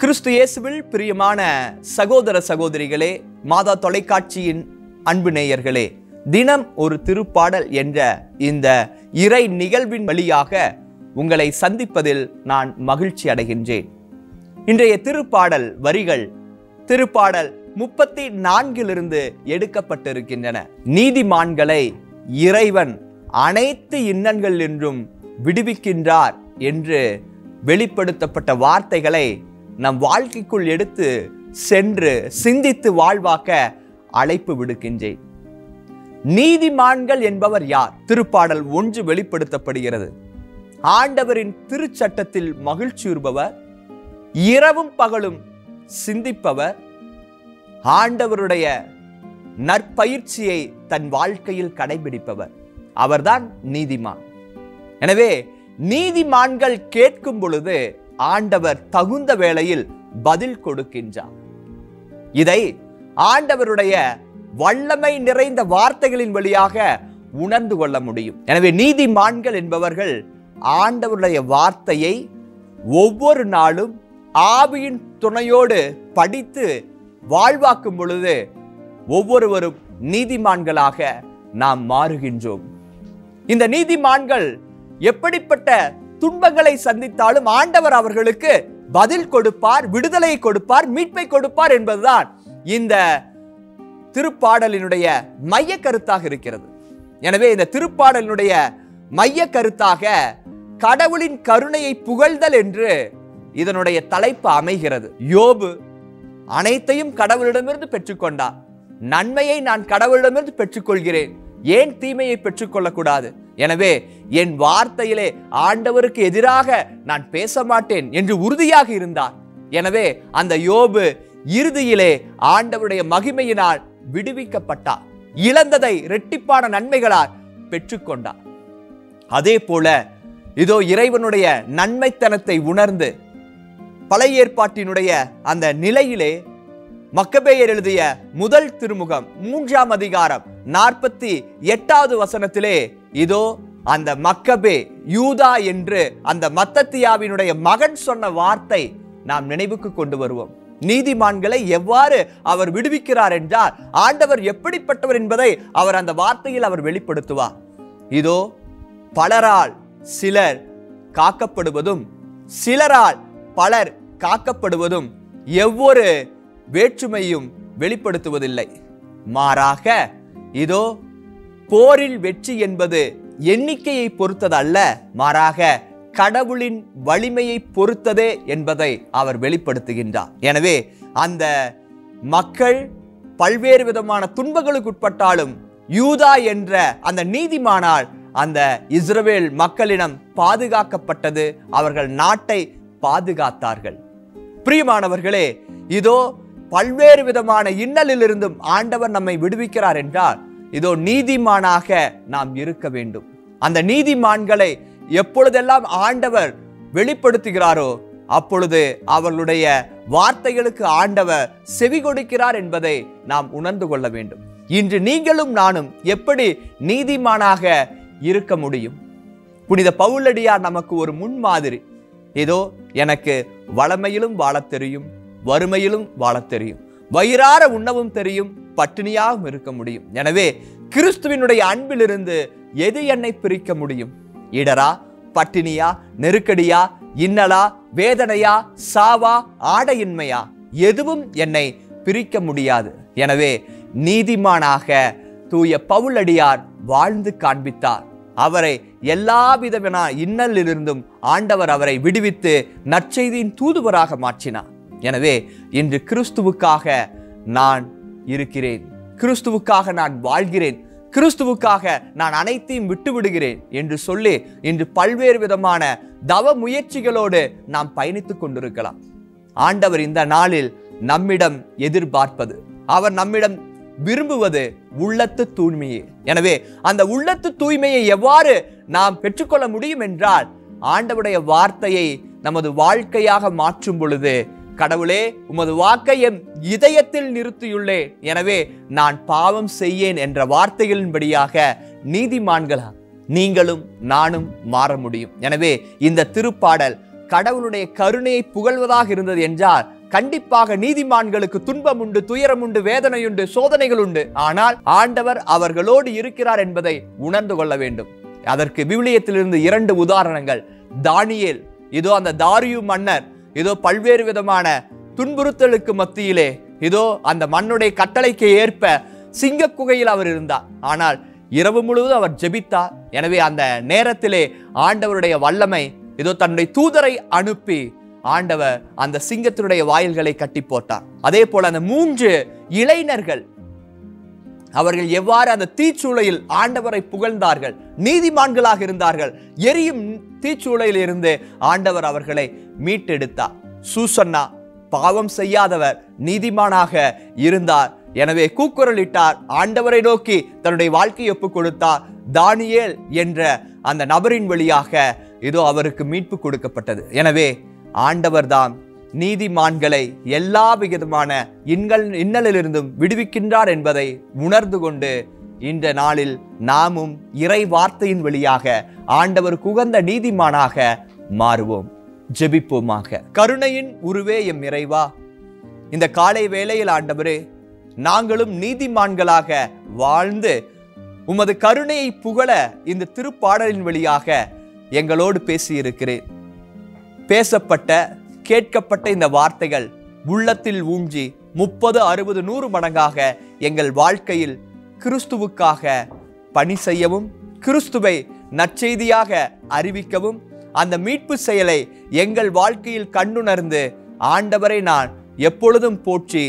கிறிஸ்து இயேசுவில் பிரியமான சகோதர சகோதரிகளே மாதா தொலைக்காட்சியின் அன்பு நேயர்களே தினம் ஒரு திருப்பாடல் என்ற இந்த இறை நிகழ்வின் வழியாக உங்களை சந்திப்பதில் நான் மகிழ்ச்சி அடைகின்றேன். இன்றைய திருப்பாடல் வரிகள் திருப்பாடல் முப்பத்தி நான்கிலிருந்து எடுக்கப்பட்டிருக்கின்றன. நீதிமான்களை இறைவன் அனைத்து இன்னல்கள் என்றும் விடுவிக்கின்றார் என்று வெளிப்படுத்தப்பட்ட வார்த்தைகளை நம் வாழ்க்கைக்குள் எடுத்து சென்று சிந்தித்து வாழ்வாக்க அழைப்பு விடுக்கின்றேன். நீதிமான்கள் என்பவர் யார்? திருப்பாடல் ஒன்று வெளிப்படுத்தப்படுகிறது. ஆண்டவரின் திருச்சட்டத்தில் மகிழ்ச்சியுறுபவர் இரவும் பகலும் சிந்திப்பவர் ஆண்டவருடைய நற்பயிற்சியை தன் வாழ்க்கையில் கடைபிடிப்பவர். அவர்தான் நீதிமான். எனவே நீதிமான்கள் கேட்கும் பொழுது ஆண்டவர் தகுந்த வேளையில் பதில் கொடுக்கின்றார். இதை ஆண்டவருடைய வல்லமை நிறைந்த வார்த்தைகளின் வழியாக உணர்ந்து கொள்ள முடியும். எனவே நீதிமான்கள் என்பவர்கள் ஆண்டவருடைய வார்த்தையை ஒவ்வொரு நாளும் ஆவியின் துணையோடு படித்து வாழ்வாக்கும் பொழுது ஒவ்வொருவரும் நீதிமான்களாக நாம் மாறுகின்றோம். இந்த நீதிமான்கள் எப்படிப்பட்ட துன்பங்களை சந்தித்தாலும் ஆண்டவர் அவர்களுக்கு பதில் கொடுப்பார் விடுதலை கொடுப்பார் மீட்பை கொடுப்பார் என்பதுதான் இந்த திருப்பாடலினுடைய மைய கருத்தாக இருக்கிறது. எனவே இந்த திருப்பாடலினுடைய மைய கருத்தாக கடவுளின் கருணையை புகழ்தல் என்று இதனுடைய தலைப்பு அமைகிறது. யோபு அனைத்தையும் கடவுளிடமிருந்து பெற்றுக்கொண்டார். நன்மையை நான் கடவுளிடமிருந்து பெற்றுக்கொள்கிறேன். ஏன் தீமையை பெற்றுக்கொள்ளக்கூடாது? எனவே என் வார்த்தையிலே ஆண்டவருக்கு எதிராக நான் பேச மாட்டேன் என்று உறுதியாக இருந்தார். எனவே அந்த யோபு இறுதியிலே ஆண்டவருடைய மகிமையினால் விடுவிக்கப்பட்டார். இழந்ததை இரட்டிப்பான நன்மைகளால் பெற்றுக்கொண்டார். அதே போல இதோ இறைவனுடைய நன்மைத்தனத்தை உணர்ந்து பழைய ஏற்பாட்டினுடைய அந்த நிலையிலே மக்கபேயர் எழுதிய முதல் திருமுகம் மூன்றாம் அதிகாரம் நாற்பத்தி எட்டாவது வசனத்திலே இதோ அந்த மக்கபே யூதா என்று அந்த மத்தத்தியாவினுடைய மகன் சொன்ன வார்த்தை நாம் நினைவுக்கு கொண்டு வருவோம். நீதிமான்களை எவ்வாறு அவர் விடுவிக்கிறார் என்றால் ஆண்டவர் எப்படிப்பட்டவர் என்பதை அவர் அந்த வார்த்தையில் அவர் வெளிப்படுத்துவார். இதோ பலரால் சிலர் காக்கப்படுவதும் சிலரால் பலர் காக்கப்படுவதும் எவ்வொரு வேற்றுமையும் வெளிப்படுத்துவதில்லை. மாறாக இதோ போரில் வெற்றி என்பது எண்ணிக்கையை பொறுத்ததல்ல மாறாக கடவுளின் வலிமையை பொறுத்ததே என்பதை அவர் வெளிப்படுத்துகின்றார். எனவே அந்த மக்கள் பல்வேறு விதமான துன்பங்களுக்கு உட்பட்டாலும் யூதா என்ற அந்த நீதிமானால் அந்த இஸ்ரவேல் மக்களிடம் பாதுகாக்கப்பட்டது அவர்கள் நாட்டை பாதுகாத்தார்கள். பிரியமானவர்களே இதோ பல்வேறு விதமான இன்னலிலிருந்தும் ஆண்டவர் நம்மை விடுவிக்கிறார் என்றால் இதோ நீதிமானாக நாம் இருக்க வேண்டும். அந்த நீதிமான்களை எப்பொழுதெல்லாம் ஆண்டவர் வெளிப்படுத்துகிறாரோ அப்பொழுது அவர்களுடைய வார்த்தைகளுக்கு ஆண்டவர் செவி கொடுக்கிறார் என்பதை நாம் உணர்ந்து கொள்ள வேண்டும். இன்று நீங்களும் நானும் எப்படி நீதிமானாக இருக்க முடியும்? புனித பவுலடியார் நமக்கு ஒரு முன்மாதிரி. ஏதோ எனக்கு வளமையிலும் வாழத் தெரியும் வறுமையிலும் வாழத் தெரியும் வயிறார உண்ணவும் தெரியும் பட்டினியாகவும் இருக்க முடியும். எனவே கிறிஸ்துவினுடைய அன்பிலிருந்து எது என்னை பிரிக்க முடியும்? இடரா பட்டினியா நெருக்கடியா இன்னலா வேதனையா சாவா ஆடையின்மையா? எதுவும் என்னை பிரிக்க முடியாது. எனவே நீதிமானாக தூய பவுலடியார் வாழ்ந்து காண்பித்தார். அவரை எல்லா விதமான இன்னலிலிருந்தும் ஆண்டவர் அவரை விடுவித்து நற்செய்தியின் தூதுவராக மாற்றினார். எனவே இன்று கிறிஸ்துவுக்காக நான் இருக்கிறேன். கிறிஸ்துவுக்காக நான் வாழ்கிறேன். கிறிஸ்துவுக்காக நான் அனைத்தையும் விட்டு விடுகிறேன் என்று சொல்லி இன்று பல்வேறு விதமான தவ முயற்சிகளோடு நாம் பயணித்துக் கொண்டிருக்கலாம். ஆண்டவர் இந்த நாளில் நம்மிடம் எதிர்பார்ப்பது அவர் நம்மிடம் விரும்புவது உள்ளத்து தூய்மையே. எனவே அந்த உள்ளத்து தூய்மையை எவ்வாறு நாம் பெற்றுக்கொள்ள முடியும் என்றால் ஆண்டவுடைய வார்த்தையை நமது வாழ்க்கையாக மாற்றும் பொழுது கடவுளே உமது வாக்கை என் இதயத்தில் நிறுத்தியுள்ளேன் எனவே நான் பாவம் செய்யேன் என்ற வார்த்தைகளின்படியாக நீதிமான்களா நீங்களும் நானும் மாற முடியும். எனவே இந்த திருப்பாடல் கடவுளுடைய கருணையை புகழ்வதாக இருந்தது என்றால் கண்டிப்பாக நீதிமான்களுக்கு துன்பம் உண்டு துயரம் உண்டு வேதனை உண்டு சோதனைகள் உண்டு ஆனால் ஆண்டவர் அவர்களோடு இருக்கிறார் என்பதை உணர்ந்து கொள்ள வேண்டும். அதற்கு விவிலியத்திலிருந்து இரண்டு உதாரணங்கள். தானியேல் இதோ அந்த தாரியு மன்னர் இதோ பல்வேறு விதமான துன்புறுத்தலுக்கு மத்தியிலே இதோ அந்த மண்ணுடைய கட்டளைக்கு ஏற்ப சிங்க குகையில் அவர் இருந்தார். ஆனால் இரவு முழுவதும் அவர் ஜெபித்தார். எனவே அந்த நேரத்திலே ஆண்டவருடைய வல்லமை இதோ தன்னுடைய தூதரை அனுப்பி ஆண்டவர் அந்த சிங்கத்தினுடைய வாயில்களை கட்டி போட்டார். அதே போல அந்த மூன்று இளைஞர்கள் அவர்கள் எவ்வாறு அந்த தீச்சூளையில் ஆண்டவரை புகழ்ந்தார்கள்? நீதிமான்களாக இருந்தார்கள். எரியும் தீச்சூளையில் இருந்து ஆண்டவர் அவர்களை மீட்டெடுத்தார். சூசன்னா பாவம் செய்யாதவர் நீதிமானாக இருந்தார். எனவே கூக்குரலிட்டார் ஆண்டவரை நோக்கி தன்னுடைய வாழ்க்கையை ஒப்புக் கொடுத்தார். தானியேல் என்ற அந்த நபரின் வழியாக இதோ அவருக்கு மீட்பு கொடுக்கப்பட்டது. எனவே ஆண்டவர்தான் நீதிமான்களை எல்லா விதமான இன்னல் இன்னலிலிருந்தும் விடுவிக்கின்றார் என்பதை உணர்ந்து கொண்டு இந்த நாளில் நாமும் இறை வார்த்தையின் வழியாக ஆண்டவர் குகந்த நீதிமானாக மாறுவோம். ஜெபிப்போமாக. கருணையின் உருவே எம் இறைவா இந்த காலை வேளையில் ஆண்டவரே நாங்களும் நீதிமான்களாக வாழ்ந்து உமது கருணையை புகழ இந்த திருப்பாடலின் வழியாக எங்களோடு பேசியிருக்கிறேன். பேசப்பட்ட கேட்கப்பட்ட இந்த வார்த்தைகள் உள்ளத்தில் ஊஞ்சி முப்பது அறுபது நூறு மடங்காக எங்கள் வாழ்க்கையில் கிறிஸ்துவுக்காக பணி செய்யவும் கிறிஸ்துவை நற்செய்தியாக அறிவிக்கவும் அந்த மீட்பு செயலை எங்கள் வாழ்க்கையில் கண்டுணர்ந்து ஆண்டவரை நான் எப்பொழுதும் போற்றி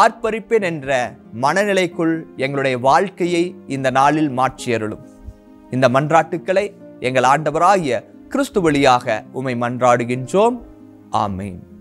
ஆர்ப்பரிப்பேன் என்ற மனநிலைக்குள் எங்களுடைய வாழ்க்கையை இந்த நாளில் மாற்றியருளும். இந்த மன்றாட்டுக்களை எங்கள் ஆண்டவராகிய கிறிஸ்து வழியாக உமை மன்றாடுகின்றோம். Amen.